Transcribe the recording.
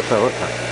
おったおった。